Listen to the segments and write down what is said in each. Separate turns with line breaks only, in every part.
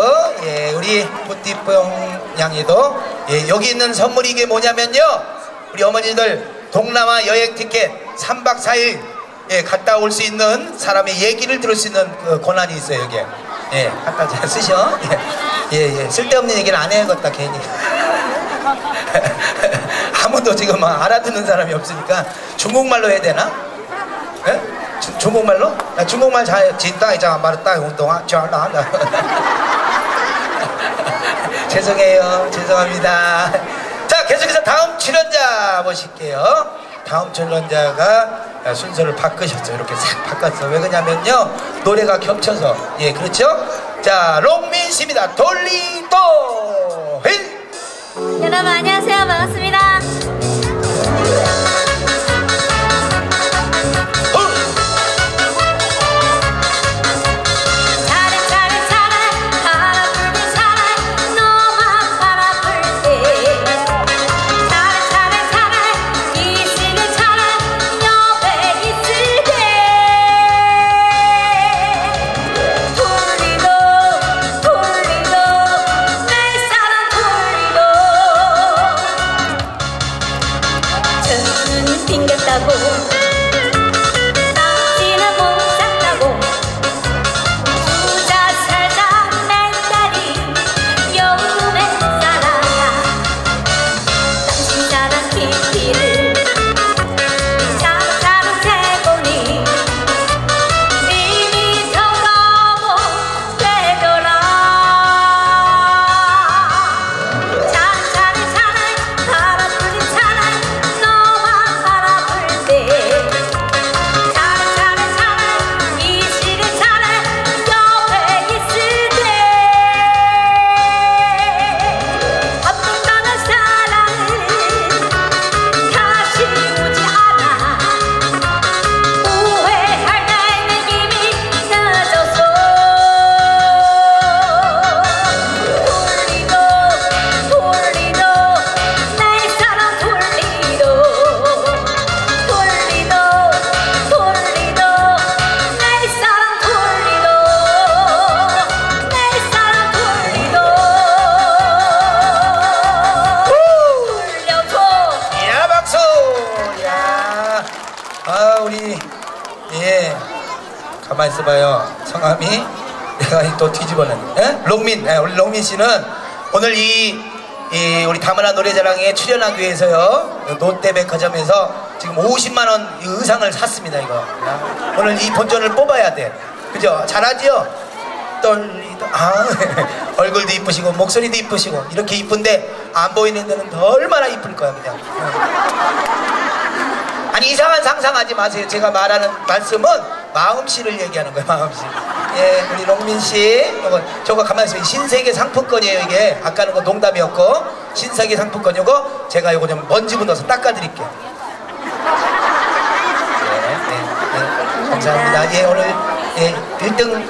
땡큐. 예, 우리 뿌띠뽕 양이도 예, 여기 있는 선물이 이게 뭐냐면요. 우리 어머니들 동남아 여행 티켓 3박 4일 예, 갔다 올 수 있는 사람의 얘기를 들을 수 있는 그 권한이 있어요, 여기에. 예, 갖다 잘 쓰셔. 예, 예, 예. 쓸데없는 얘기는 안 해야겠다, 괜히. 아무도 지금 알아듣는 사람이 없으니까 중국말로 해야 되나? 예? 주- 중국말로? 나 중국말 잘 진다 이자 말했다 운동화 잘나 죄송해요. 죄송합니다. 자 계속해서 다음 출연자 모실게요. 다음 출연자가 순서를 바꾸셨죠 이렇게 싹 바꿨어 왜 그러냐면요. 노래가 겹쳐서. 예 그렇죠? 자 롱민 씨입니다. 돌리도 힐
여러분 안녕하세요. 반갑습니다 가만
있어봐요. 성함이 내가 또 뒤집어놨네 예? 롱민. 예, 우리 롱민 씨는 오늘 이, 이 우리 다문화 노래자랑에 출연하기 위해서요. 롯데백화점에서 지금 50만 원 의상을 샀습니다 이거. 야, 오늘 이 본전을 뽑아야 돼. 그죠? 잘하지요? 떨리도 아 얼굴도 이쁘시고 목소리도 이쁘시고 이렇게 이쁜데 안 보이는 데는 더 얼마나 이쁠 거야 그냥. 아니 이상한 상상하지 마세요. 제가 말하는 말씀은 마음씨를 얘기하는 거예요 마음씨 예 우리 롱민 씨 이거 저거 가만히 있어요 신세계 상품권이에요 이게 아까는 거 농담이었고 신세계 상품권이고 제가 이거 좀 먼지 묻어서 닦아드릴게요 네, 네, 네. 감사합니다. 예, 오늘 예, 1등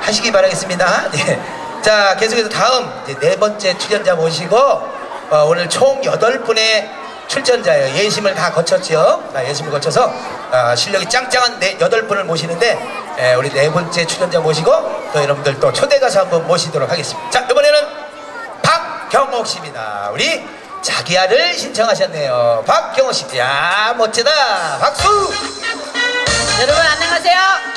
하시기 바라겠습니다. 예. 자, 계속해서 다음 이제 네 번째 출연자 모시고 어, 오늘 총 8분의 출전자예요. 예심을 다 거쳤죠. 자, 예심을 거쳐서 아, 실력이 짱짱한 네, 8분을 모시는데 예, 우리 네 번째 출연자 모시고 또 여러분들 또 초대 가수 한번 모시도록 하겠습니다. 자, 이번에는 박경옥 씨입니다. 우리 자기야를 신청하셨네요. 박경옥 씨. 야, 멋지다. 박수!
여러분 안녕하세요.